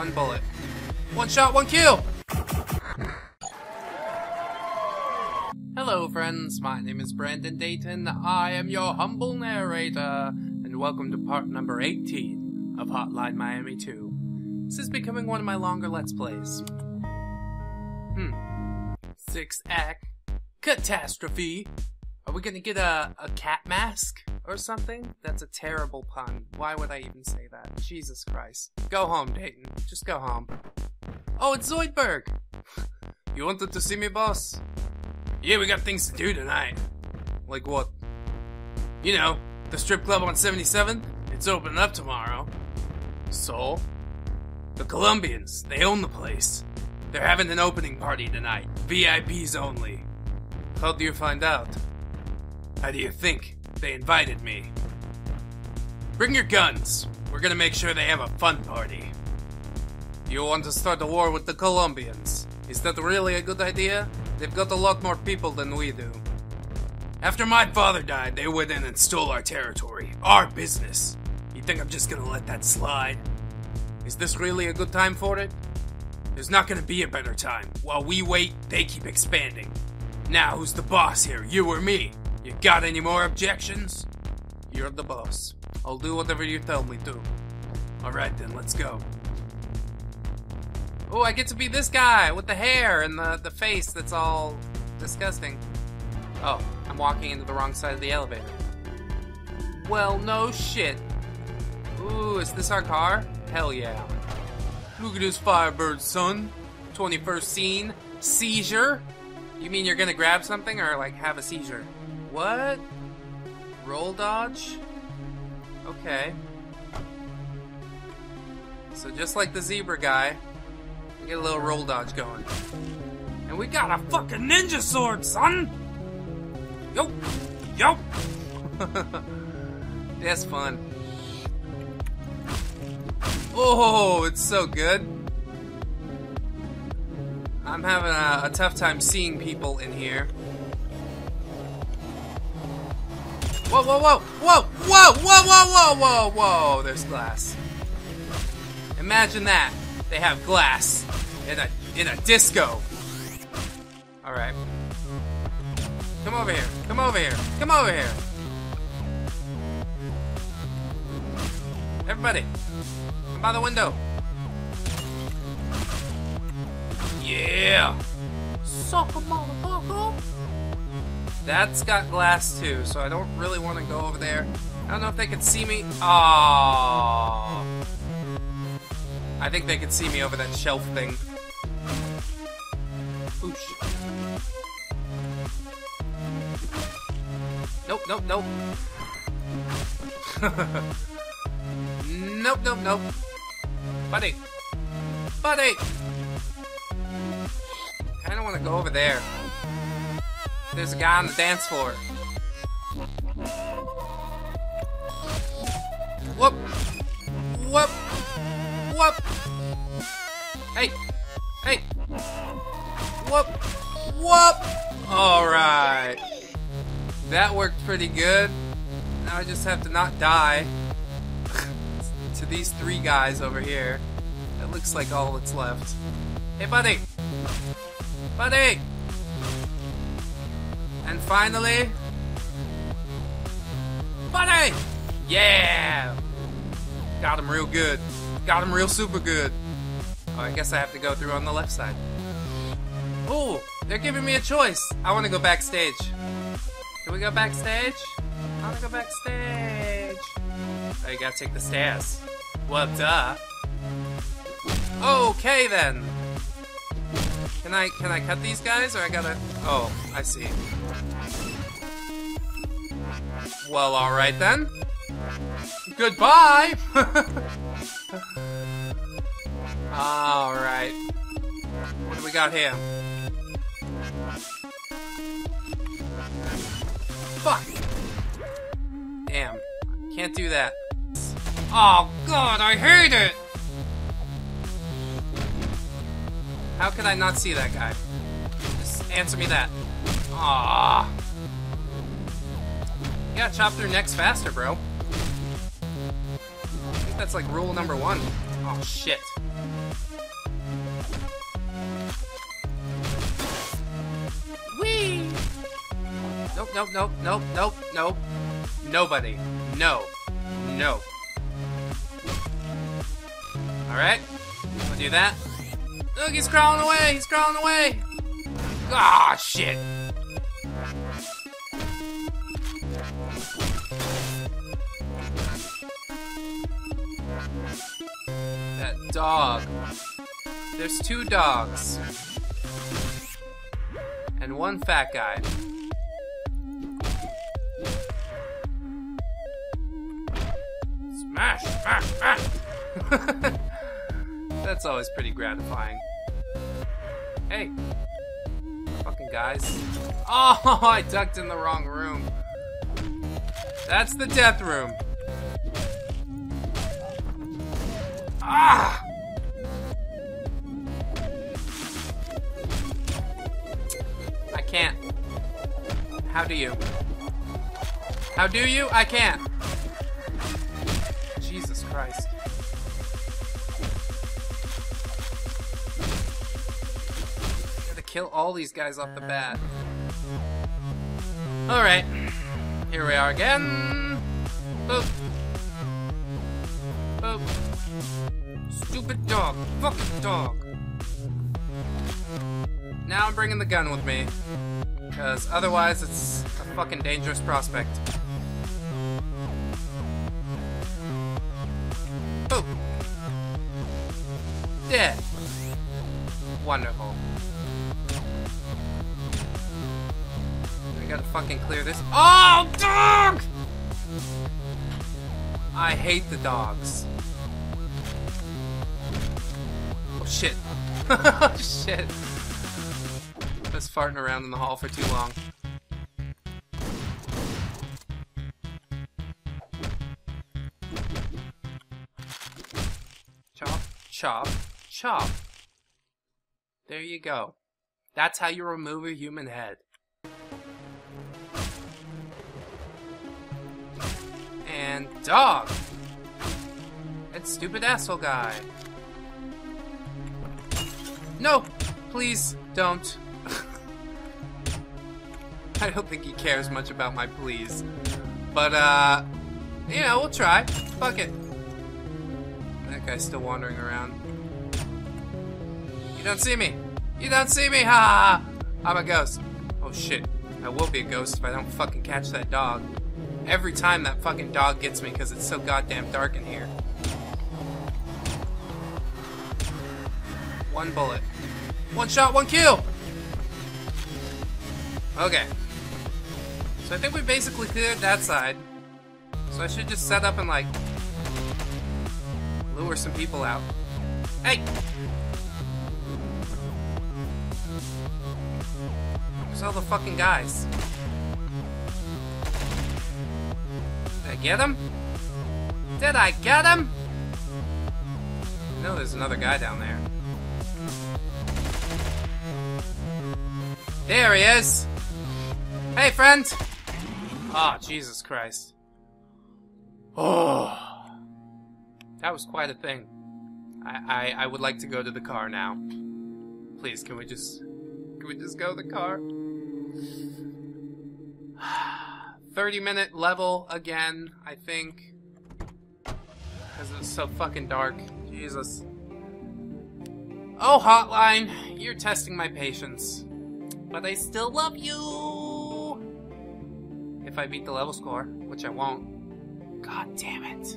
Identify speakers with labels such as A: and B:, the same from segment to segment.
A: One bullet. One shot, one kill! Hello, friends. My name is Brandon Dayton. I am your humble narrator, and welcome to part number 18 of Hotline Miami 2. This is becoming one of my longer Let's Plays. Hmm. Six act catastrophe. Are we gonna get a, a cat mask or something? That's a terrible pun. Why would I even say that? Jesus Christ. Go home, Dayton. Just go home. Oh, it's Zoidberg! You wanted to see me, boss? Yeah, we got things to do tonight. Like what? You know, the strip club on 77? It's opening up tomorrow. So? The Colombians, they own the place. They're having an opening party tonight. VIPs only. How do you find out? How do you think? They invited me. Bring your guns. We're gonna make sure they have a fun party. You want to start a war with the Colombians? Is that really a good idea? They've got a lot more people than we do. After my father died, they went in and stole our territory, our business. You think I'm just gonna let that slide? Is this really a good time for it? There's not gonna be a better time. While we wait, they keep expanding. Now, who's the boss here, you or me? You got any more objections? You're the boss. I'll do whatever you tell me to. Alright then, let's go. Oh, I get to be this guy with the hair and the, the face that's all disgusting. Oh, I'm walking into the wrong side of the elevator. Well, no shit. Ooh, is this our car? Hell yeah. Look at this Firebird, son. 21st scene. Seizure? You mean you're gonna grab something or, like, have a seizure? What? Roll dodge? Okay. So just like the zebra guy, we get a little roll dodge going. And we got a fucking ninja sword, son! Yo! Yo! That's fun. Oh, it's so good. I'm having a, a tough time seeing people in here. Whoa, whoa, whoa, whoa, whoa, whoa, whoa, whoa, whoa, whoa, there's glass. Imagine that. They have glass in a in a disco. Alright. Come over here. Come over here. Come over here. Everybody. Come by the window. Yeah. Sucker motherfucker. That's got glass too, so I don't really want to go over there. I don't know if they can see me. Aww. I think they can see me over that shelf thing. Oosh. Nope, nope, nope. nope, nope, nope. Buddy. Buddy! I don't want to go over there. There's a guy on the dance floor. Whoop! Whoop! Whoop! Hey! Hey! Whoop! Whoop! Alright. That worked pretty good. Now I just have to not die to these three guys over here. That looks like all that's left. Hey, buddy! Buddy! And finally... Buddy! Yeah! Got him real good. Got him real super good. Oh, I guess I have to go through on the left side. Oh, they're giving me a choice. I want to go backstage. Can we go backstage? I want to go backstage. Oh, you gotta take the stairs. Well, duh. Okay then. Can I can I cut these guys or I gotta? Oh, I see. Well, all right then. Goodbye. all right. What do we got here? Fuck. Damn. Can't do that. Oh god, I hate it! How could I not see that guy? Just answer me that. Ah. Yeah, chop through necks faster, bro. I think that's like rule number one. Oh shit. Whee! Nope, nope, nope, nope, nope, nope. Nobody. No. No. Alright. We'll do that. Look, he's crawling away! He's crawling away! Ah, shit! Dog. There's two dogs. And one fat guy. Smash, smash, smash! That's always pretty gratifying. Hey. Fucking guys. Oh, I ducked in the wrong room. That's the death room. Ah! How do you? How do you? I can't. Jesus Christ. Gotta kill all these guys off the bat. Alright. Here we are again. Boop. Boop. Stupid dog. Fucking dog. Now I'm bringing the gun with me. Because otherwise it's a fucking dangerous prospect. Boop. Dead. Wonderful. We gotta fucking clear this. Oh, dog! I hate the dogs. Oh shit. oh shit. Was farting around in the hall for too long. Chop, chop, chop. There you go. That's how you remove a human head. And dog! That stupid asshole guy. No! Please, don't. I don't think he cares much about my pleas. But, uh, you know, we'll try. Fuck it. That guy's still wandering around. You don't see me! You don't see me! Ha! I'm a ghost. Oh shit. I will be a ghost if I don't fucking catch that dog. Every time that fucking dog gets me because it's so goddamn dark in here. One bullet. One shot, one kill! Okay. So I think we basically cleared that side. So I should just set up and like lure some people out. Hey! Where's all the fucking guys? Did I get him? Did I get him? Know there's another guy down there. There he is! Hey, friend! Ah, oh, Jesus Christ. Oh. That was quite a thing. I, I, I would like to go to the car now. Please, can we just... Can we just go to the car? 30 minute level again, I think. Because it's so fucking dark. Jesus. Oh, Hotline, you're testing my patience. But I still love you! If I beat the level score, which I won't. God damn it.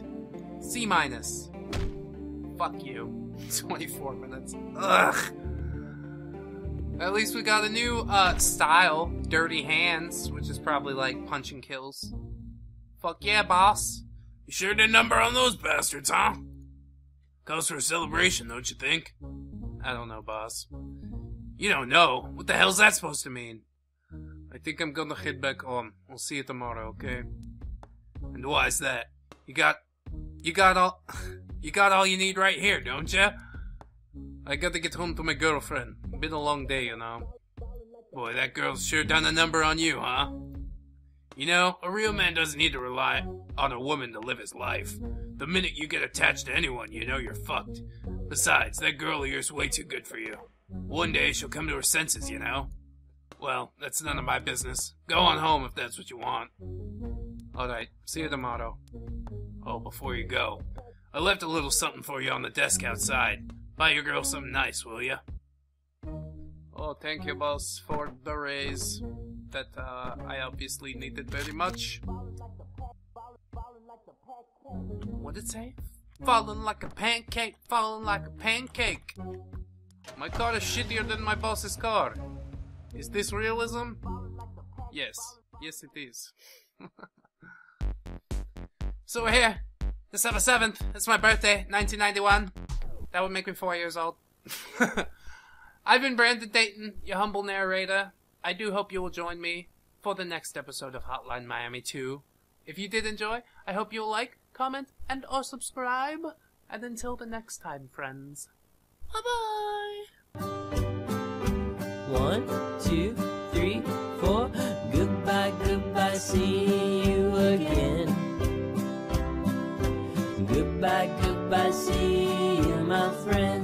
A: C minus. Fuck you. 24 minutes. Ugh. At least we got a new uh, style, Dirty Hands, which is probably like punching kills. Fuck yeah, boss.
B: You sure did number on those bastards, huh? Calls for a celebration, don't you think?
A: I don't know, boss.
B: You don't know. What the hell's that supposed to mean?
A: I think I'm gonna head back home. We'll see you tomorrow, okay?
B: And why is that? You got, you got all, you got all you need right here, don't you?
A: I gotta get home to my girlfriend. Been a long day, you know.
B: Boy, that girl's sure done a number on you, huh? You know, a real man doesn't need to rely on a woman to live his life. The minute you get attached to anyone, you know you're fucked. Besides, that girl of yours way too good for you. One day she'll come to her senses, you know? Well, that's none of my business. Go on home if that's what you want.
A: Alright, see you tomorrow.
B: Oh, before you go, I left a little something for you on the desk outside. Buy your girl something nice, will ya?
A: Oh, thank you, boss, for the raise that uh, I obviously needed very much. What did it say? Falling like a pancake, falling like a pancake. My car is shittier than my boss's car. Is this realism? Yes. Yes, it is. so we're here. December 7th. It's my birthday, 1991. That would make me four years old. I've been Brandon Dayton, your humble narrator. I do hope you will join me for the next episode of Hotline Miami 2. If you did enjoy, I hope you'll like, comment, and or subscribe. And until the next time, friends. Bye-bye!
C: One, two, three, four. Goodbye, goodbye, see you again. Goodbye, goodbye, see you, my friends.